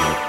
you